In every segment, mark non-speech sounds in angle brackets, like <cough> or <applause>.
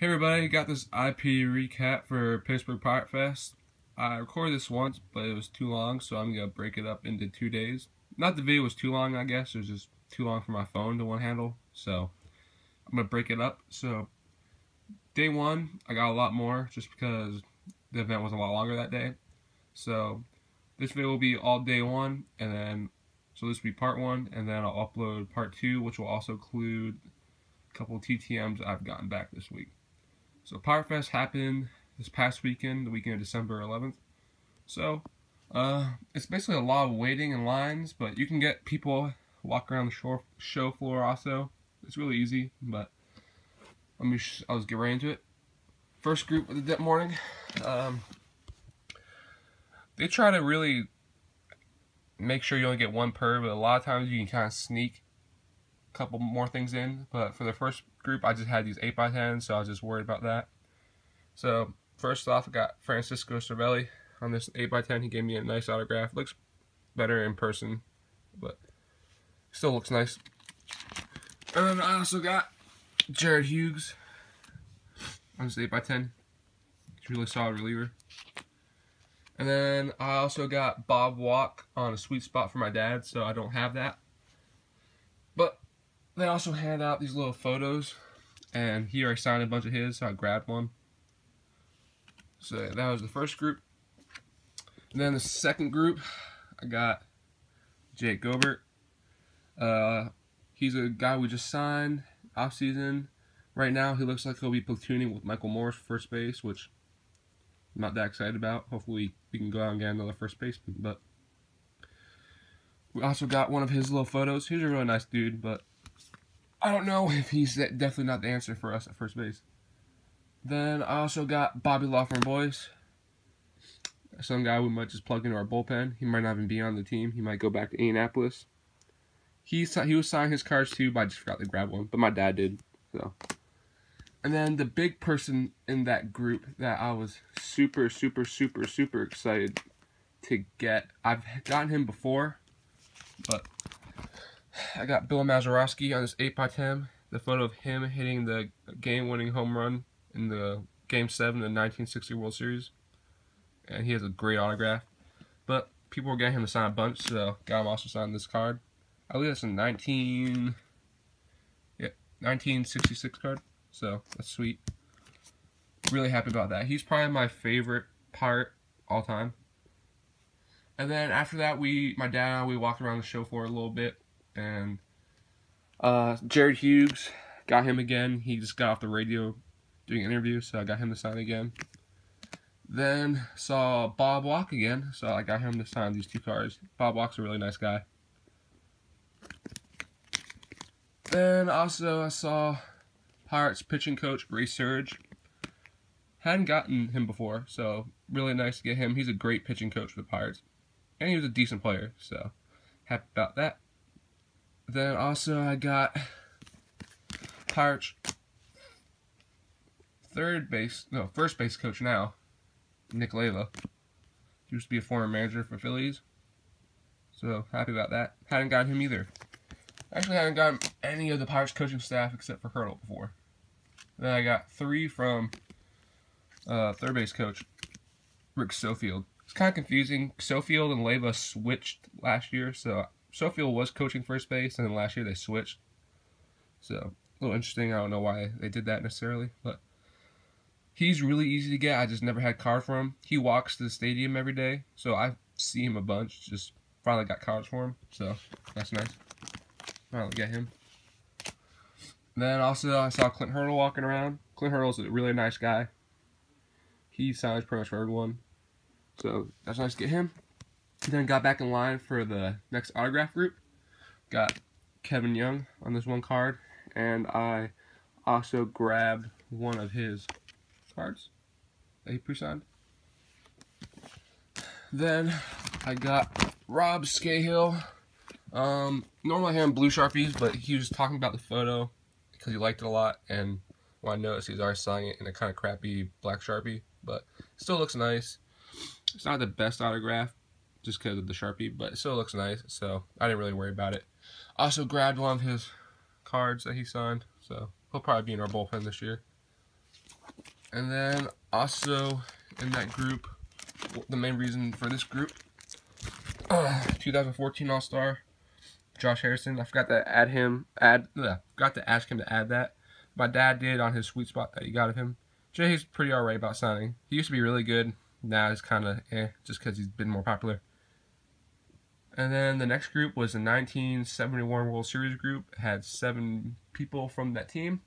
Hey everybody, got this IP recap for Pittsburgh Pirate Fest. I recorded this once, but it was too long, so I'm going to break it up into two days. Not the video was too long, I guess, it was just too long for my phone to one handle, so I'm going to break it up. So, day one, I got a lot more, just because the event was a lot longer that day. So, this video will be all day one, and then, so this will be part one, and then I'll upload part two, which will also include a couple TTMs I've gotten back this week. So Pirate Fest happened this past weekend, the weekend of December 11th. So uh, it's basically a lot of waiting in lines, but you can get people walk around the show, show floor also. It's really easy, but let me I'll just get right into it. First group of the morning, um, they try to really make sure you only get one per, but a lot of times you can kind of sneak couple more things in. But for the first group, I just had these 8x10s, so I was just worried about that. So, first off, I got Francisco Cervelli on this 8x10. He gave me a nice autograph. Looks better in person, but still looks nice. And I also got Jared Hughes on this 8x10. He's really solid reliever. And then I also got Bob Walk on a sweet spot for my dad, so I don't have that. They also hand out these little photos, and here I signed a bunch of his, so I grabbed one. So that was the first group. And then the second group, I got Jake Gobert. Uh, he's a guy we just signed off season. Right now, he looks like he'll be platooning with Michael Morse first base, which I'm not that excited about. Hopefully, we can go out and get another first baseman. But we also got one of his little photos. He's a really nice dude, but I don't know <laughs> if he's definitely not the answer for us at first base. Then I also got Bobby LaFromboise. Some guy we might just plug into our bullpen. He might not even be on the team. He might go back to Indianapolis. He he was signing his cards too, but I just forgot to grab one. But my dad did. So. And then the big person in that group that I was super, super, super, super excited to get. I've gotten him before, but I got Bill Mazeroski on this 8x10. The photo of him hitting the game-winning home run in the Game 7 of the 1960 World Series. And he has a great autograph. But people were getting him to sign a bunch, so got him also signed this card. I believe that's a 19... Yeah, 1966 card. So, that's sweet. Really happy about that. He's probably my favorite part all time. And then after that, we, my dad and I, we walked around the show for a little bit and uh, Jared Hughes got him again. He just got off the radio doing an interview, so I got him to sign again. Then saw Bob Walk again, so I got him to sign these two cards. Bob Walk's a really nice guy. Then also I saw Pirates pitching coach Ray Searage. Hadn't gotten him before, so really nice to get him. He's a great pitching coach for the Pirates. And he was a decent player, so happy about that. Then also I got Pirates third base, no, first base coach now, Nick Leyva. Used to be a former manager for Phillies. So happy about that. Hadn't gotten him either. Actually hadn't gotten any of the Pirates coaching staff except for Hurdle before. Then I got three from uh, third base coach Rick Sofield. It's kind of confusing. Sofield and Leyva switched last year, so Sofield was coaching first base, and then last year they switched. So, a little interesting. I don't know why they did that necessarily, but he's really easy to get. I just never had cards for him. He walks to the stadium every day, so I see him a bunch. Just finally got cards for him, so that's nice. Finally get him. Then also I saw Clint Hurdle walking around. Clint Hurdle's a really nice guy. He signs pretty much for everyone. So that's nice to get him. Then got back in line for the next autograph group. Got Kevin Young on this one card. And I also grabbed one of his cards that he pre-signed. Then I got Rob Scahill. Um, normally I have blue Sharpies, but he was talking about the photo because he liked it a lot. And when I noticed he's already signing it in a kind of crappy black Sharpie, but still looks nice. It's not the best autograph, just because of the Sharpie, but it still looks nice, so I didn't really worry about it. Also grabbed one of his cards that he signed, so he'll probably be in our bullpen this year. And then also in that group, the main reason for this group, uh, 2014 All-Star, Josh Harrison. I forgot to add him, add, uh, forgot to ask him to add that. My dad did on his sweet spot that he got of him. Jay's pretty alright about signing. He used to be really good. Now he's kind of eh, just because he's been more popular. And then the next group was the 1971 World Series group. It had seven people from that team.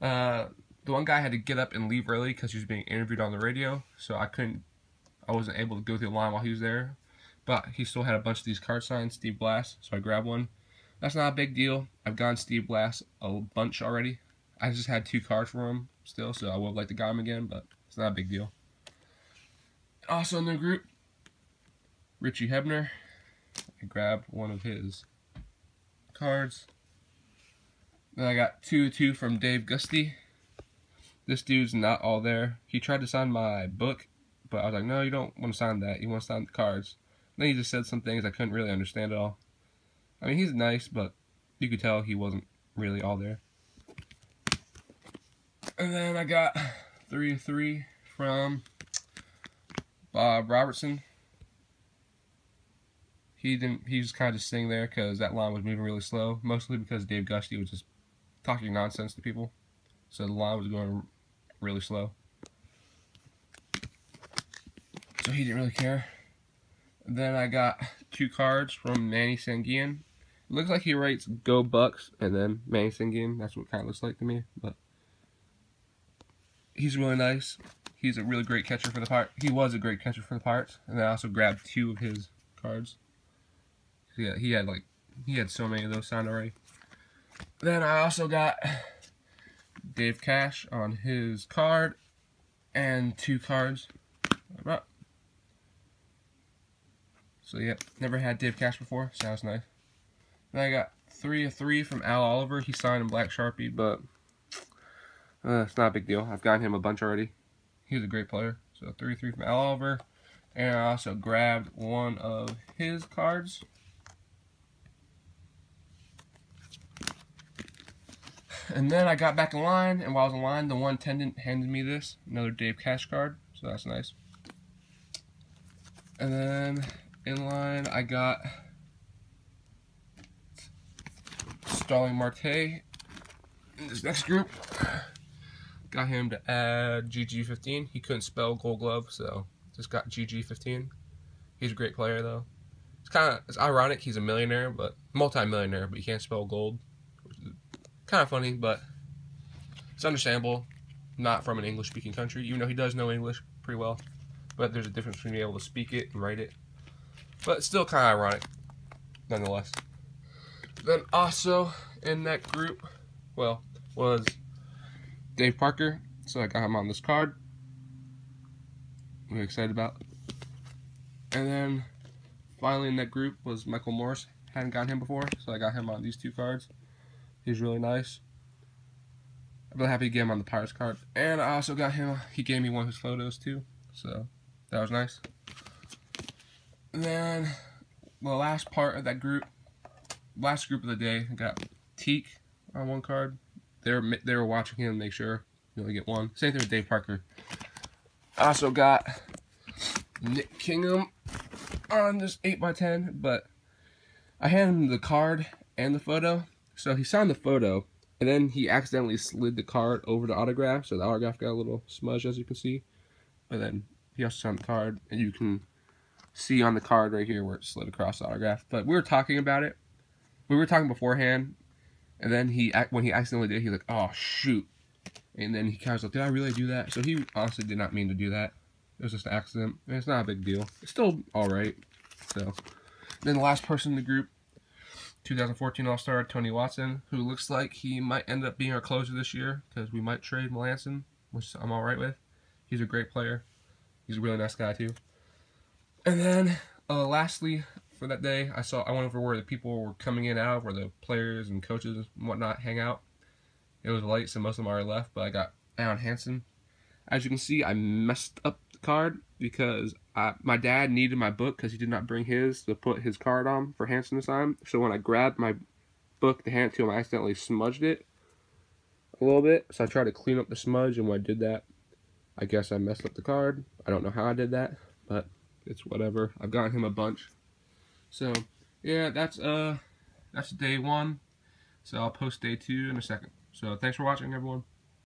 Uh, the one guy had to get up and leave early because he was being interviewed on the radio, so I couldn't, I wasn't able to go through the line while he was there. But he still had a bunch of these card signs, Steve Blass, so I grabbed one. That's not a big deal. I've gotten Steve Blass a bunch already. I just had two cards for him still, so I would like to got him again, but it's not a big deal. Also in the group, Richie Hebner. I grabbed one of his cards. Then I got two two from Dave Giusti. This dude's not all there. He tried to sign my book, but I was like, no, you don't want to sign that. You want to sign the cards. then he just said some things I couldn't really understand at all. I mean, he's nice, but you could tell he wasn't really all there. And then I got three three from Bob Robertson. He didn't. He was kind of just sitting there because that line was moving really slow. Mostly because Dave Giusti was just talking nonsense to people, so the line was going really slow. So he didn't really care. Then I got two cards from Manny Sanguillen. It looks like he writes "Go Bucks" and then Manny Sanguillen. That's what kind of looks like to me, but he's really nice. He's a really great catcher for the part. He was a great catcher for the Pirates, and I also grabbed two of his cards. Yeah, he had like he had so many of those signed already. Then I also got Dave Cash on his card and two cards. So yeah, never had Dave Cash before. Sounds nice. Then I got three of three from Al Oliver. He signed in black sharpie, but uh, it's not a big deal. I've gotten him a bunch already. He was a great player. So three three from Al Oliver. And I also grabbed one of his cards. And then I got back in line, and while I was in line, the one attendant handed me this, another Dave Cash card, so that's nice. And then in line, I got Starling Marte in this next group. Got him to add GG15. He couldn't spell Gold Glove, so just got GG15. He's a great player, though. It's kind of it's ironic. He's a millionaire, but multi-millionaire, but he can't spell gold kind of funny, but it's understandable. Not from an English speaking country, even though he does know English pretty well. But there's a difference between being able to speak it and write it. But still kind of ironic, nonetheless. Then also in that group, well, was Dave Parker. So I got him on this card. Really excited about. And then finally in that group was Michael Morse. Hadn't gotten him before, so I got him on these two cards. He's really nice. I'm really happy to get him on the Pirates card. And I also got him, he gave me one of his photos too. So that was nice. And then the last part of that group, last group of the day, I got Teak on one card. They were, they were watching him make sure you only get one. Same thing with Dave Parker. I also got Nick Kingham on this 8x10, but I handed him the card and the photo, so he signed the photo, and then he accidentally slid the card over the autograph, so the autograph got a little smudge, as you can see. But then he also signed the card, and you can see on the card right here where it slid across the autograph. But we were talking about it. We were talking beforehand, and then he, when he accidentally did, he was like, "Oh shoot!" And then he kind of like, "Did I really do that?" So he honestly did not mean to do that. It was just an accident. It's not a big deal. It's still all right. So, then the last person in the group 2014 All-Star Tony Watson, who looks like he might end up being our closer this year because we might trade Melancon, which I'm all right with. He's a great player. He's a really nice guy too. And then, uh, lastly, for that day, I saw I went over where the people were coming in out, where the players and coaches and whatnot hang out. It was late, so most of them already left, but I got Alen Hanson. As you can see, I messed up the card because I, my dad needed my book because he did not bring his to put his card on for Hanson to sign. So when I grabbed my book to hand it to him, I accidentally smudged it a little bit. So I tried to clean up the smudge, and when I did that, I guess I messed up the card. I don't know how I did that, but it's whatever. I've gotten him a bunch. So, yeah, that's uh that's day one. So I'll post day two in a second. So thanks for watching, everyone.